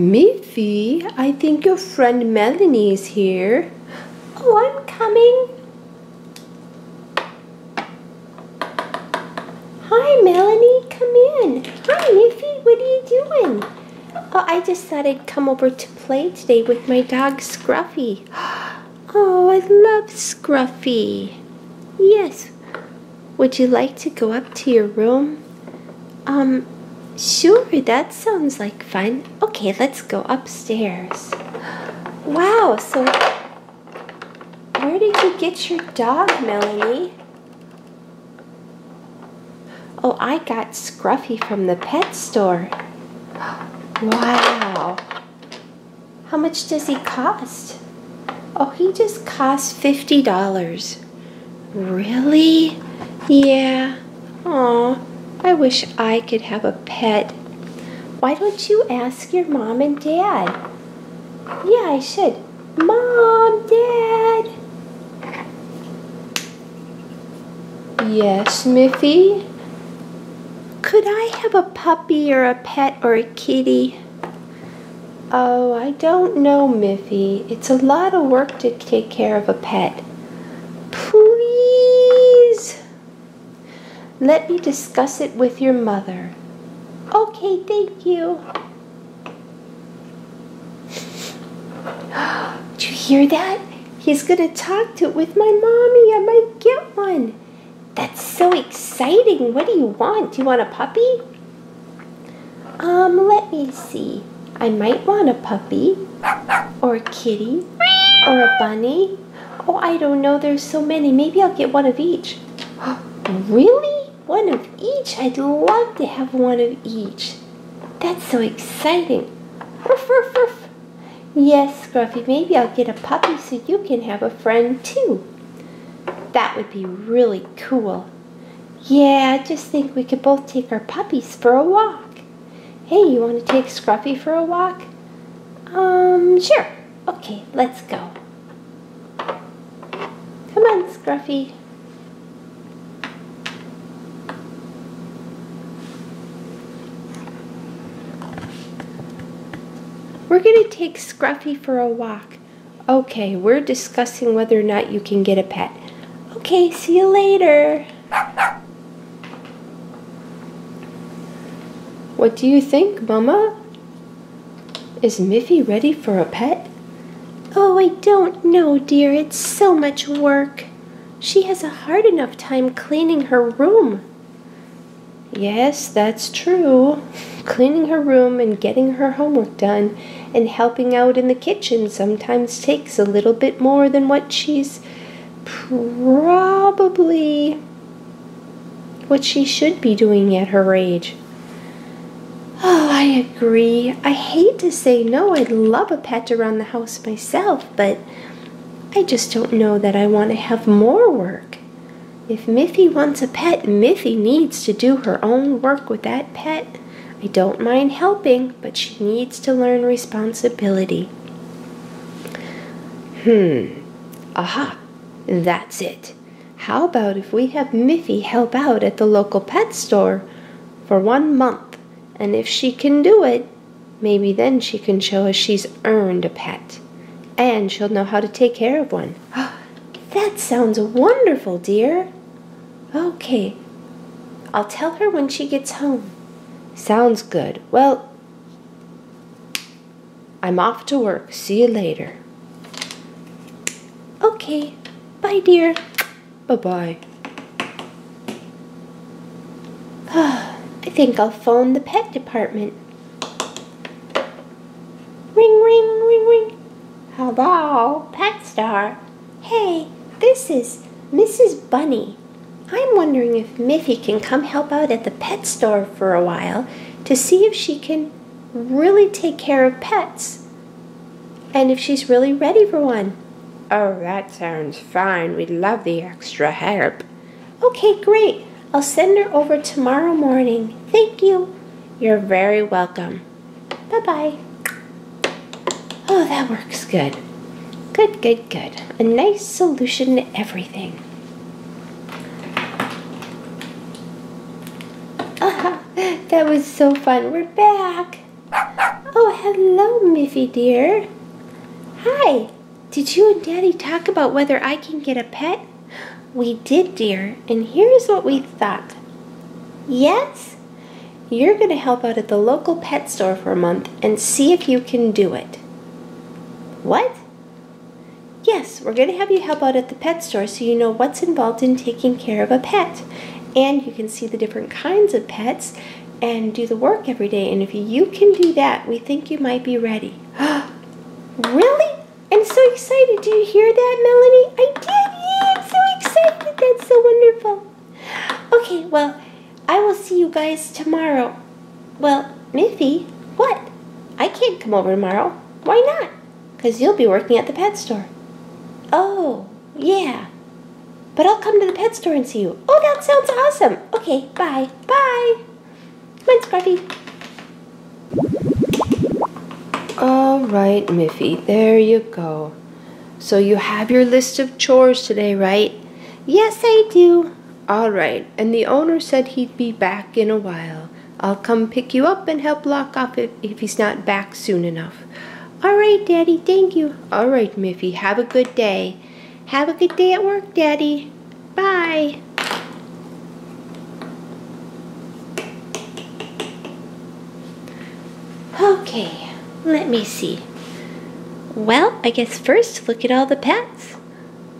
Miffy, I think your friend Melanie is here. Oh, I'm coming. Hi, Melanie, come in. Hi, Miffy, what are you doing? Oh, I just thought I'd come over to play today with my dog Scruffy. Oh, I love Scruffy. Yes. Would you like to go up to your room? Um, sure, that sounds like fun. Okay, let's go upstairs. Wow, so where did you get your dog, Melanie? Oh, I got Scruffy from the pet store. Wow. How much does he cost? Oh, he just costs $50. Really? Yeah. Oh, I wish I could have a pet. Why don't you ask your mom and dad? Yeah, I should. Mom, Dad. Yes, Miffy? Could I have a puppy or a pet or a kitty? Oh, I don't know, Miffy. It's a lot of work to take care of a pet. Let me discuss it with your mother. Okay, thank you. Did you hear that? He's gonna talk to it with my mommy. I might get one. That's so exciting. What do you want? Do you want a puppy? Um, let me see. I might want a puppy, or a kitty, or a bunny. Oh, I don't know. There's so many. Maybe I'll get one of each. really? One of each? I'd love to have one of each. That's so exciting. Ruff, ruff, ruff. Yes, Scruffy, maybe I'll get a puppy so you can have a friend too. That would be really cool. Yeah, I just think we could both take our puppies for a walk. Hey, you want to take Scruffy for a walk? Um, sure. Okay, let's go. Come on, Scruffy. We're going to take Scruffy for a walk. Okay, we're discussing whether or not you can get a pet. Okay, see you later. What do you think, Mama? Is Miffy ready for a pet? Oh, I don't know, dear. It's so much work. She has a hard enough time cleaning her room. Yes, that's true. Cleaning her room and getting her homework done and helping out in the kitchen sometimes takes a little bit more than what she's probably what she should be doing at her age. Oh, I agree. I hate to say no. I'd love a pet around the house myself, but I just don't know that I want to have more work. If Miffy wants a pet, Miffy needs to do her own work with that pet. I don't mind helping, but she needs to learn responsibility. Hmm. Aha. That's it. How about if we have Miffy help out at the local pet store for one month? And if she can do it, maybe then she can show us she's earned a pet. And she'll know how to take care of one. that sounds wonderful, dear. Okay, I'll tell her when she gets home. Sounds good. Well, I'm off to work. See you later. Okay, bye, dear. Bye bye. I think I'll phone the pet department. Ring, ring, ring, ring. Hello, PetStar. Hey, this is Mrs. Bunny. I'm wondering if Miffy can come help out at the pet store for a while to see if she can really take care of pets and if she's really ready for one. Oh, that sounds fine. We'd love the extra help. Okay, great. I'll send her over tomorrow morning. Thank you. You're very welcome. Bye bye. Oh, that works good. Good, good, good. A nice solution to everything. Uh, that was so fun. We're back. Oh, hello, Miffy dear. Hi. Did you and Daddy talk about whether I can get a pet? We did, dear, and here's what we thought. Yes? You're going to help out at the local pet store for a month and see if you can do it. What? Yes, we're going to have you help out at the pet store so you know what's involved in taking care of a pet. And you can see the different kinds of pets and do the work every day. And if you can do that, we think you might be ready. really? I'm so excited. Do you hear that, Melanie? I did. Yeah, I'm so excited. That's so wonderful. Okay, well, I will see you guys tomorrow. Well, Miffy, what? I can't come over tomorrow. Why not? Because you'll be working at the pet store. Oh, yeah. But I'll come to the pet store and see you. Oh, that sounds awesome. Okay, bye. Bye. Come on, Scruffy. All right, Miffy, there you go. So you have your list of chores today, right? Yes, I do. All right, and the owner said he'd be back in a while. I'll come pick you up and help lock up if, if he's not back soon enough. All right, Daddy, thank you. All right, Miffy, have a good day. Have a good day at work, Daddy. Bye. Okay, let me see. Well, I guess first look at all the pets.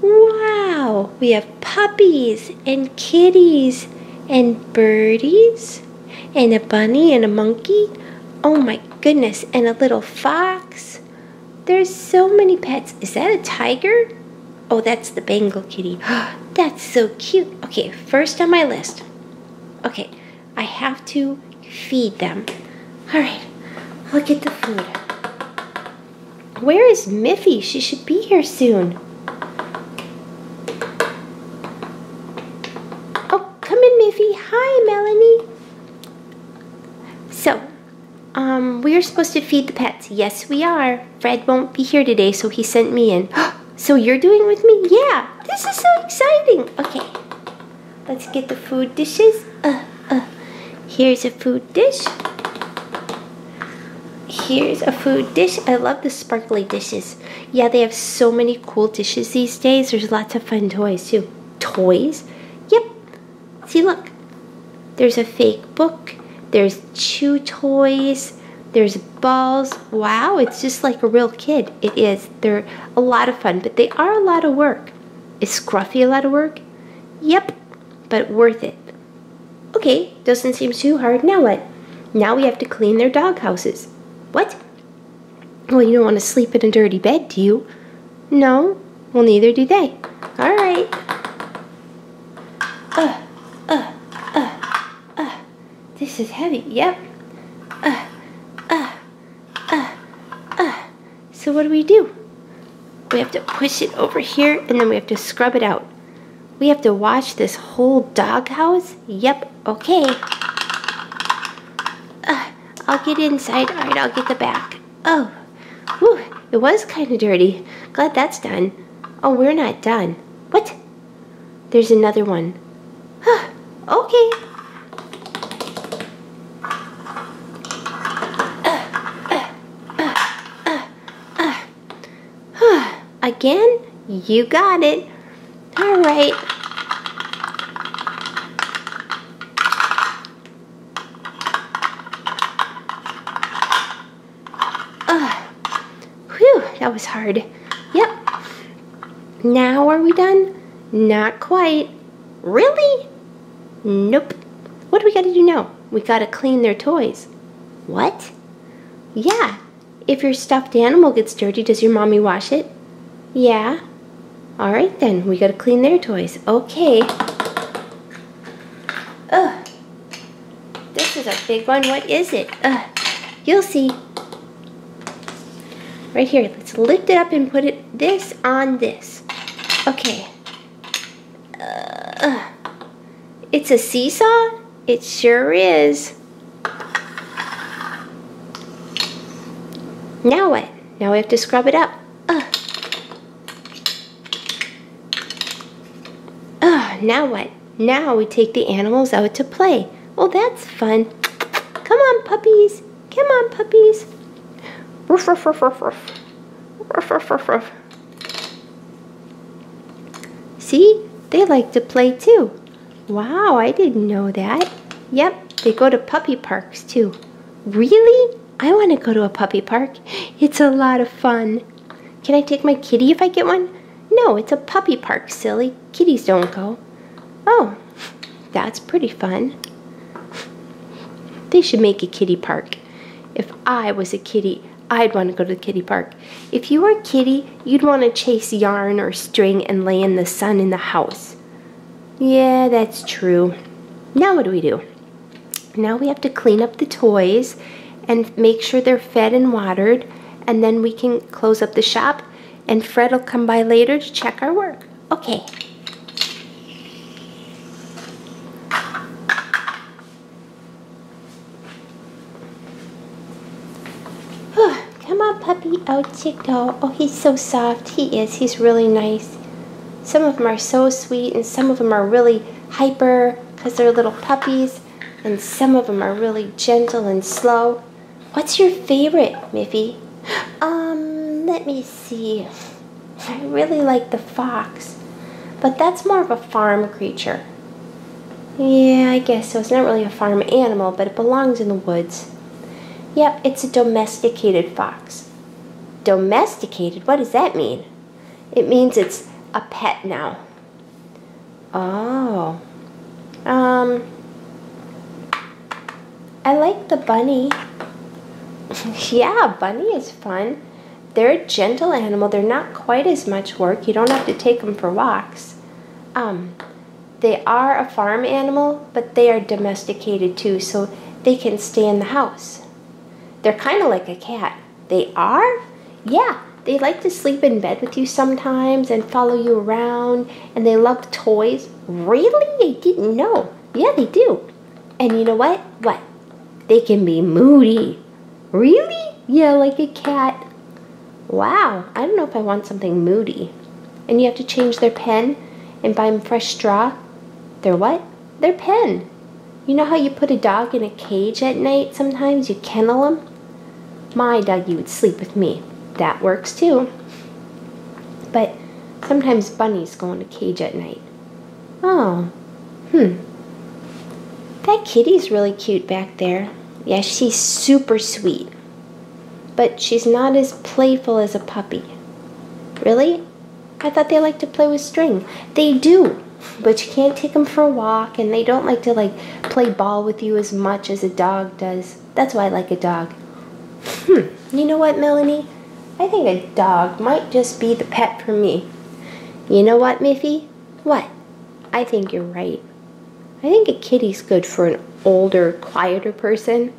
Wow, we have puppies and kitties and birdies and a bunny and a monkey. Oh my goodness, and a little fox. There's so many pets. Is that a tiger? Oh, that's the Bengal kitty. that's so cute. Okay, first on my list. Okay, I have to feed them. All right, I'll get the food. Where is Miffy? She should be here soon. Oh, come in, Miffy. Hi, Melanie. So, um, we are supposed to feed the pets. Yes, we are. Fred won't be here today, so he sent me in. so you're doing with me? Yeah. This is so exciting. Okay. Let's get the food dishes. Uh, uh. Here's a food dish. Here's a food dish. I love the sparkly dishes. Yeah, they have so many cool dishes these days. There's lots of fun toys too. Toys? Yep. See, look. There's a fake book. There's chew toys. There's balls. Wow, it's just like a real kid. It is. They're a lot of fun, but they are a lot of work. Is Scruffy a lot of work? Yep, but worth it. Okay, doesn't seem too hard. Now what? Now we have to clean their dog houses. What? Well, you don't want to sleep in a dirty bed, do you? No. Well, neither do they. All right. Uh, uh, uh, uh. This is heavy. Yep. Uh, uh, uh, uh. So what do we do? We have to push it over here, and then we have to scrub it out. We have to wash this whole doghouse? Yep. Okay. Uh, I'll get inside. All right, I'll get the back. Oh, whew, it was kind of dirty. Glad that's done. Oh, we're not done. What? There's another one. Huh, okay. Again? You got it. All right. Uh, whew, that was hard. Yep. Now are we done? Not quite. Really? Nope. What do we got to do now? We got to clean their toys. What? Yeah. If your stuffed animal gets dirty, does your mommy wash it? Yeah. All right then, we got to clean their toys. Okay. Ugh. This is a big one. What is it? Ugh. You'll see. Right here. Let's lift it up and put it this on this. Okay. Uh, it's a seesaw? It sure is. Now what? Now we have to scrub it up. Ugh. Ugh, now what? Now we take the animals out to play. Oh, that's fun. Come on, puppies. Come on, puppies. Ruff, ruff, ruff, ruff, ruff. Ruff, ruff, ruff, ruff. See? They like to play too. Wow, I didn't know that. Yep, they go to puppy parks too. Really? I want to go to a puppy park. It's a lot of fun. Can I take my kitty if I get one? No, it's a puppy park, silly. Kitties don't go. Oh, that's pretty fun. They should make a kitty park. If I was a kitty, I'd want to go to the kitty park. If you were a kitty, you'd want to chase yarn or string and lay in the sun in the house. Yeah, that's true. Now what do we do? Now we have to clean up the toys and make sure they're fed and watered, and then we can close up the shop, and Fred will come by later to check our work. Okay. Come on, you go. Oh, he's so soft. He is. He's really nice. Some of them are so sweet, and some of them are really hyper because they're little puppies, and some of them are really gentle and slow. What's your favorite, Miffy? Um, let me see. I really like the fox, but that's more of a farm creature. Yeah, I guess so. It's not really a farm animal, but it belongs in the woods. Yep, it's a domesticated fox. Domesticated? What does that mean? It means it's a pet now. Oh. Um, I like the bunny. yeah, bunny is fun. They're a gentle animal. They're not quite as much work. You don't have to take them for walks. Um, they are a farm animal, but they are domesticated too, so they can stay in the house. They're kind of like a cat. They are? Yeah, they like to sleep in bed with you sometimes and follow you around, and they love toys. Really? I didn't know. Yeah, they do. And you know what? What? They can be moody. Really? Yeah, like a cat. Wow, I don't know if I want something moody. And you have to change their pen and buy them fresh straw. Their what? Their pen. You know how you put a dog in a cage at night sometimes? You kennel them? My doggy would sleep with me. That works too. But sometimes bunnies go in a cage at night. Oh, hmm. That kitty's really cute back there. Yeah, she's super sweet. But she's not as playful as a puppy. Really? I thought they like to play with string. They do, but you can't take them for a walk, and they don't like to like play ball with you as much as a dog does. That's why I like a dog. Hmm, you know what, Melanie? I think a dog might just be the pet for me. You know what, Miffy? What? I think you're right. I think a kitty's good for an older, quieter person,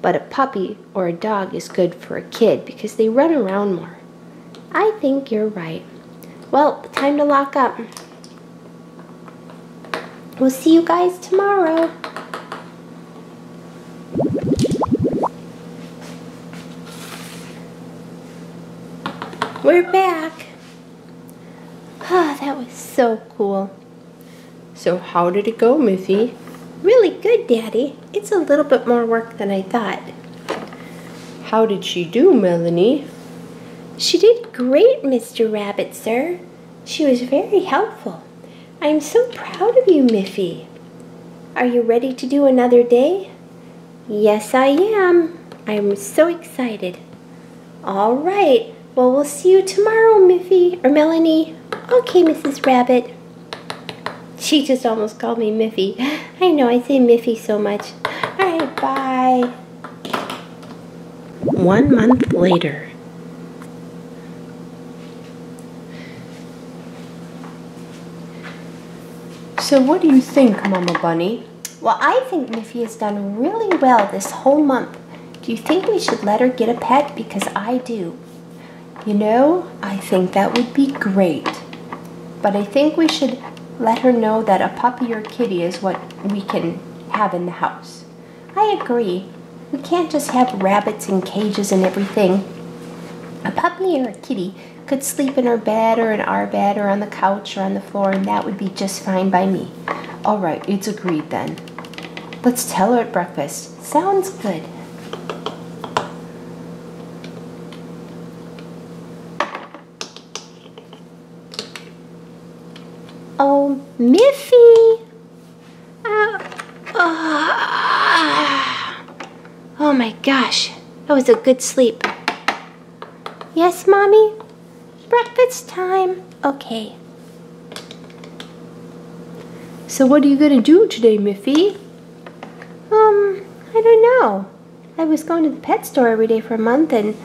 but a puppy or a dog is good for a kid because they run around more. I think you're right. Well, time to lock up. We'll see you guys tomorrow. We're back. Ah, that was so cool. So how did it go, Miffy? Really good, Daddy. It's a little bit more work than I thought. How did she do, Melanie? She did great, Mr. Rabbit, sir. She was very helpful. I'm so proud of you, Miffy. Are you ready to do another day? Yes, I am. I'm so excited. All right. Well, we'll see you tomorrow, Miffy, or Melanie. Okay, Mrs. Rabbit. She just almost called me Miffy. I know, I say Miffy so much. All right, bye. One month later. So what do you think, Mama Bunny? Well, I think Miffy has done really well this whole month. Do you think we should let her get a pet? Because I do. You know, I think that would be great. But I think we should let her know that a puppy or kitty is what we can have in the house. I agree. We can't just have rabbits in cages and everything. A puppy or a kitty could sleep in her bed or in our bed or on the couch or on the floor, and that would be just fine by me. All right, it's agreed then. Let's tell her at breakfast. Sounds good. Miffy! Uh, uh, oh my gosh, that was a good sleep. Yes, Mommy? Breakfast time. Okay. So what are you going to do today, Miffy? Um, I don't know. I was going to the pet store every day for a month and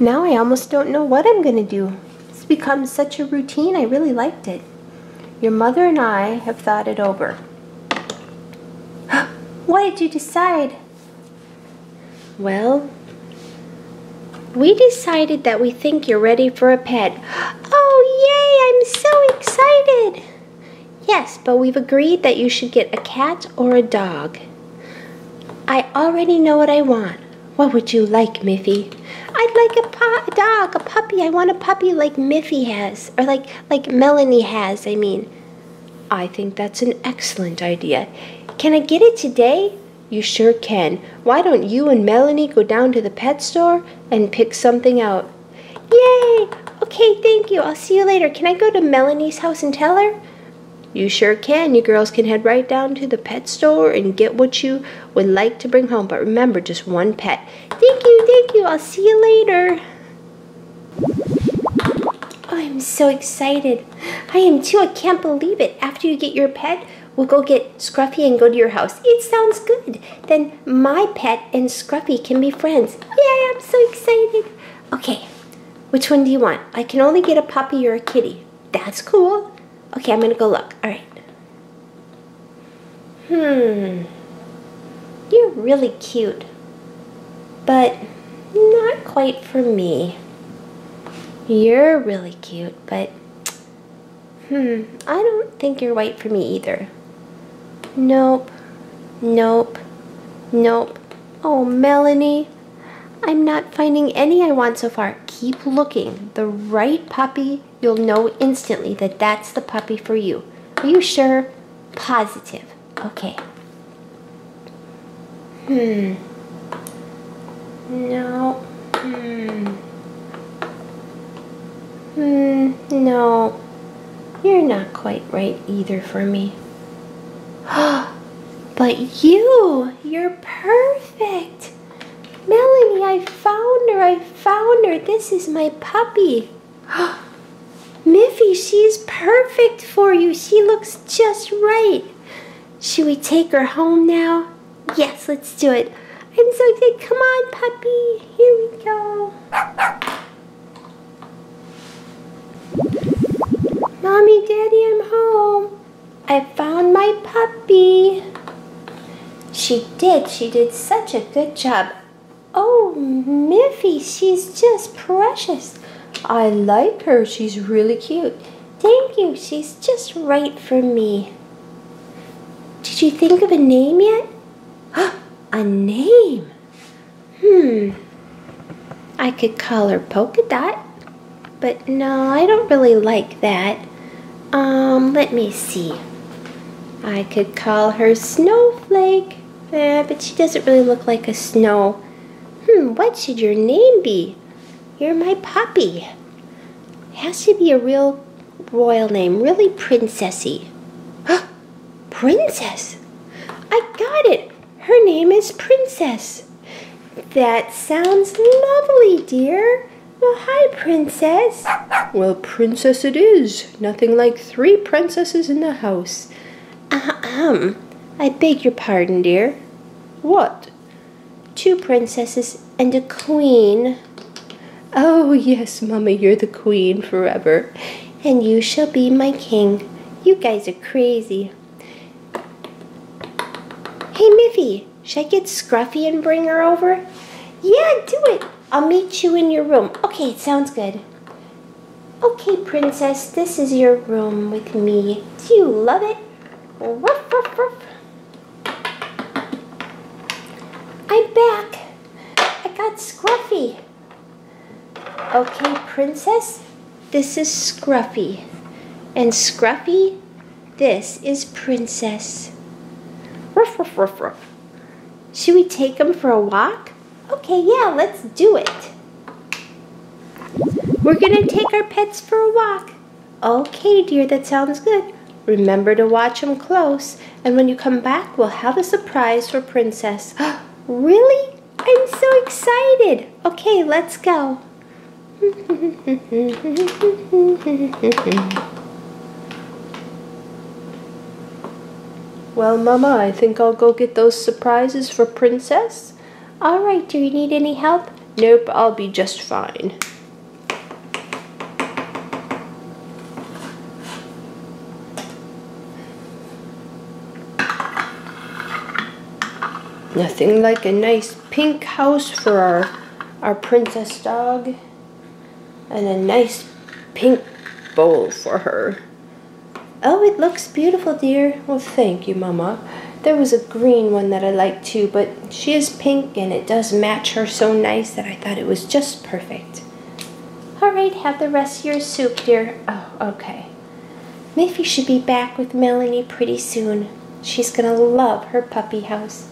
now I almost don't know what I'm going to do. It's become such a routine, I really liked it. Your mother and I have thought it over. what did you decide? Well, we decided that we think you're ready for a pet. Oh, yay! I'm so excited! Yes, but we've agreed that you should get a cat or a dog. I already know what I want. What would you like, Miffy? I'd like a, a dog, a puppy. I want a puppy like Miffy has, or like like Melanie has. I mean, I think that's an excellent idea. Can I get it today? You sure can. Why don't you and Melanie go down to the pet store and pick something out? Yay! Okay, thank you. I'll see you later. Can I go to Melanie's house and tell her? You sure can. You girls can head right down to the pet store and get what you would like to bring home. But remember, just one pet. Thank you, thank you. I'll see you later. Oh, I'm so excited. I am too. I can't believe it. After you get your pet, we'll go get Scruffy and go to your house. It sounds good. Then my pet and Scruffy can be friends. Yay, I'm so excited. Okay, which one do you want? I can only get a puppy or a kitty. That's cool. Okay, I'm gonna go look. All right. Hmm. You're really cute, but not quite for me. You're really cute, but hmm, I don't think you're right for me either. Nope, nope, nope. Oh, Melanie, I'm not finding any I want so far. Keep looking. The right puppy, you'll know instantly that that's the puppy for you. Are you sure? Positive. Okay. Hmm. No. Hmm. Hmm. No. You're not quite right either for me. but you, you're perfect. Melanie, I found her. I found her. This is my puppy. Miffy, she's perfect for you. She looks just right. Should we take her home now? Yes, let's do it. I'm so excited. Come on, puppy. Here we go. Mommy, Daddy, I'm home. I found my puppy. She did. She did such a good job. Oh, Miffy, she's just precious. I like her. She's really cute. Thank you. She's just right for me. Did you think of a name yet? a name? Hmm. I could call her Polka Dot. But no, I don't really like that. Um, let me see. I could call her Snowflake. Eh, but she doesn't really look like a snow. Hmm, what should your name be? You're my puppy. It has to be a real royal name, really princessy. Princess? I got it. Her name is Princess. That sounds lovely, dear. Well, hi, Princess. Well, Princess it is. Nothing like three princesses in the house. Ahem. I beg your pardon, dear. What? Two princesses and a queen. Oh, yes, Mama, you're the queen forever. And you shall be my king. You guys are crazy. Hey, Miffy, should I get Scruffy and bring her over? Yeah, do it. I'll meet you in your room. Okay, it sounds good. Okay, princess, this is your room with me. Do you love it? Ruff, ruff, ruff. I'm back. I got Scruffy. Okay, princess, this is Scruffy. And Scruffy, this is Princess. Ruff, ruff, ruff, ruff. Should we take them for a walk? Okay, yeah, let's do it. We're gonna take our pets for a walk. Okay, dear, that sounds good. Remember to watch them close, and when you come back, we'll have a surprise for Princess. really? I'm so excited. Okay, let's go. Well, Mama, I think I'll go get those surprises for Princess. All right, do you need any help? Nope, I'll be just fine. Nothing like a nice pink house for our, our princess dog. And a nice pink bowl for her. Oh, it looks beautiful, dear. Well, thank you, Mama. There was a green one that I liked too, but she is pink and it does match her so nice that I thought it was just perfect. All right, have the rest of your soup, dear. Oh, okay. Miffy should be back with Melanie pretty soon. She's gonna love her puppy house.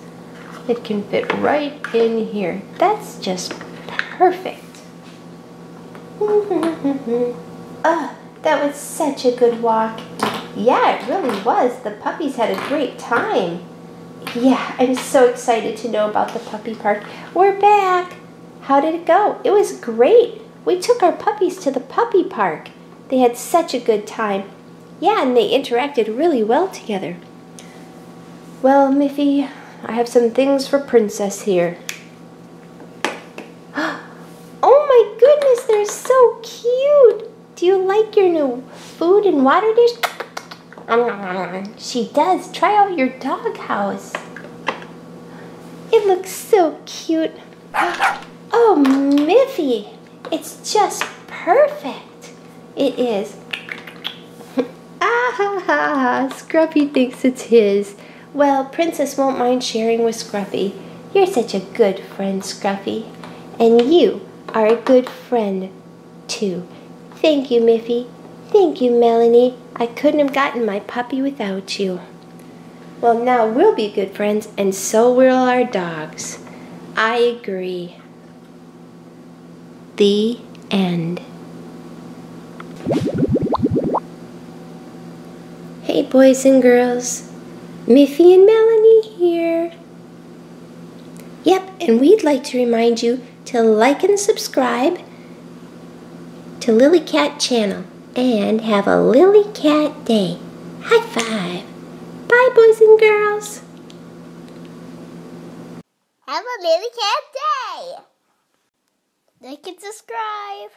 It can fit right in here. That's just perfect. Ah, that was such a good walk. Yeah, it really was. The puppies had a great time. Yeah, I'm so excited to know about the puppy park. We're back. How did it go? It was great. We took our puppies to the puppy park. They had such a good time. Yeah, and they interacted really well together. Well, Miffy, I have some things for Princess here. Oh my goodness, they're so cute. Do you like your new food and water dish? She does. Try out your dog house. It looks so cute. Oh, Miffy, it's just perfect. It is. ah ha ha, Scruffy thinks it's his. Well, Princess won't mind sharing with Scruffy. You're such a good friend, Scruffy. And you are a good friend, too. Thank you, Miffy. Thank you, Melanie. I couldn't have gotten my puppy without you. Well, now we'll be good friends, and so will our dogs. I agree. The end. Hey, boys and girls. Miffy and Melanie here. Yep, and we'd like to remind you to like and subscribe to Lillykat channel and have a Lillykat day. High five. Bye, boys and girls. Have a Lily Cat day. Like and subscribe.